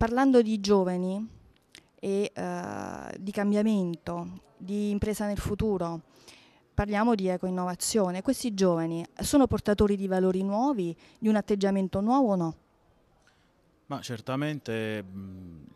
parlando di giovani e uh, di cambiamento, di impresa nel futuro, parliamo di eco-innovazione. Questi giovani sono portatori di valori nuovi, di un atteggiamento nuovo o no? Ma certamente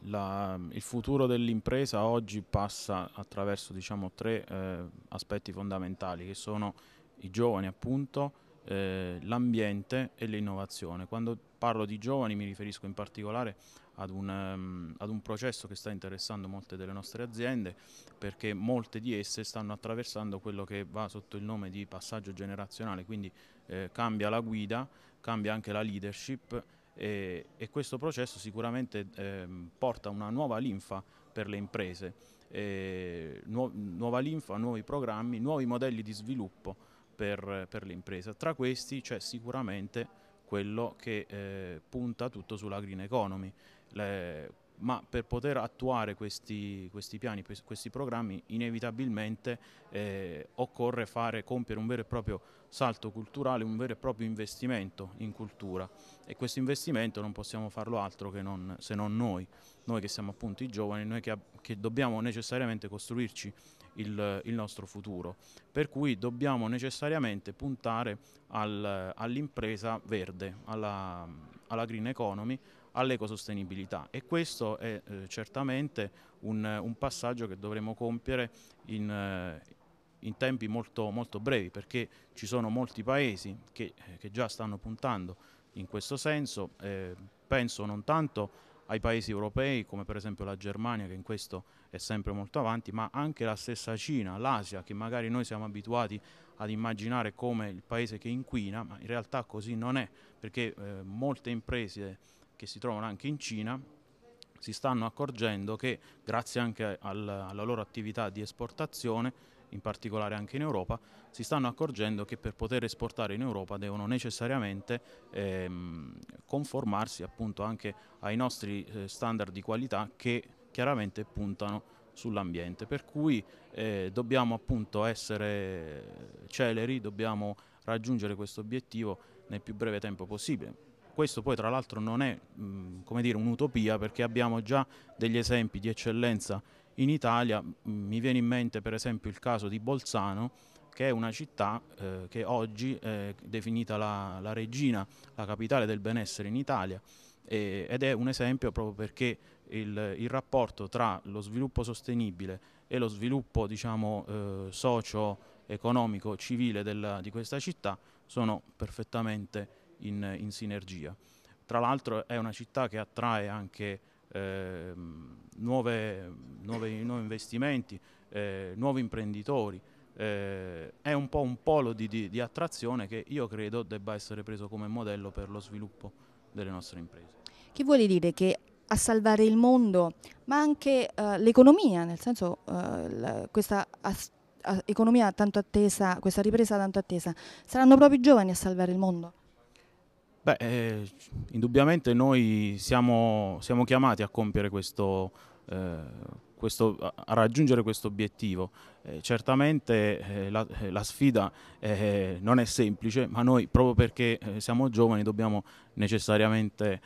la, il futuro dell'impresa oggi passa attraverso diciamo, tre eh, aspetti fondamentali che sono i giovani appunto, eh, l'ambiente e l'innovazione. Quando parlo di giovani mi riferisco in particolare ad un, um, ad un, processo che sta interessando molte delle nostre aziende perché molte di esse stanno attraversando quello che va sotto il nome di passaggio generazionale, quindi eh, cambia la guida, cambia anche la leadership e, e questo processo sicuramente eh, porta una nuova linfa per le imprese, eh, nu nuova linfa, nuovi programmi, nuovi modelli di sviluppo per, per le imprese. Tra questi c'è sicuramente quello che eh, punta tutto sulla green economy. Le, ma per poter attuare questi, questi, piani, questi programmi, inevitabilmente eh, occorre fare, compiere un vero e proprio salto culturale, un vero e proprio investimento in cultura. E questo investimento non possiamo farlo altro che non, se non noi, noi che siamo appunto i giovani, noi che, che dobbiamo necessariamente costruirci il, il, nostro futuro, per cui dobbiamo necessariamente puntare al, all'impresa verde, alla, alla green economy, all'ecosostenibilità. E questo è eh, certamente un, un, passaggio che dovremo compiere in, eh, in tempi molto, molto, brevi perché ci sono molti paesi che, eh, che già stanno puntando in questo senso, eh, penso non tanto ai paesi europei come per esempio la Germania che in questo è sempre molto avanti, ma anche la stessa Cina, l'Asia che magari noi siamo abituati ad immaginare come il paese che inquina, ma in realtà così non è, perché eh, molte imprese che si trovano anche in Cina si stanno accorgendo che grazie anche al, alla loro attività di esportazione, in particolare anche in Europa, si stanno accorgendo che per poter esportare in Europa devono necessariamente ehm, conformarsi appunto anche ai nostri eh, standard di qualità che chiaramente puntano sull'ambiente, per cui eh, dobbiamo appunto essere celeri, dobbiamo raggiungere questo obiettivo nel più breve tempo possibile. Questo poi tra l'altro non è un'utopia perché abbiamo già degli esempi di eccellenza in Italia, mi viene in mente per esempio il caso di Bolzano che è una città eh, che oggi è definita la, la, regina, la capitale del benessere in Italia e, ed è un esempio proprio perché il, il, rapporto tra lo sviluppo sostenibile e lo sviluppo diciamo, eh, socio-economico, civile della, di questa città sono perfettamente in, in sinergia. Tra l'altro è una città che attrae anche eh, nuove, nuove, nuovi investimenti, eh, nuovi imprenditori, eh, è un po' un polo di, di, di, attrazione che io credo debba essere preso come modello per lo sviluppo delle nostre imprese. Che vuole dire che a salvare il mondo, ma anche uh, l'economia, nel senso uh, questa economia tanto attesa, questa ripresa tanto attesa, saranno proprio i giovani a salvare il mondo? Beh, eh, indubbiamente noi siamo, siamo, chiamati a compiere questo, eh, questo, a raggiungere questo obiettivo. Eh, certamente eh, la, eh, la, sfida eh, non è semplice, ma noi proprio perché siamo giovani dobbiamo necessariamente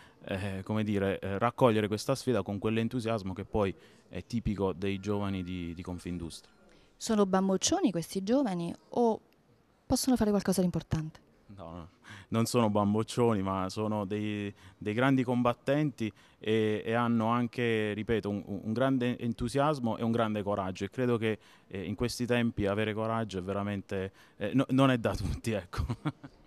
dire, raccogliere questa sfida con quell'entusiasmo che poi è tipico dei giovani di, di Confindustria. Sono bamboccioni questi giovani o possono fare qualcosa di importante? No, non sono bamboccioni, ma sono dei, dei grandi combattenti e, e, hanno anche, ripeto, un, un, grande entusiasmo e un grande coraggio. E credo che eh, in questi tempi avere coraggio è veramente, eh, no, non è da tutti. Ecco.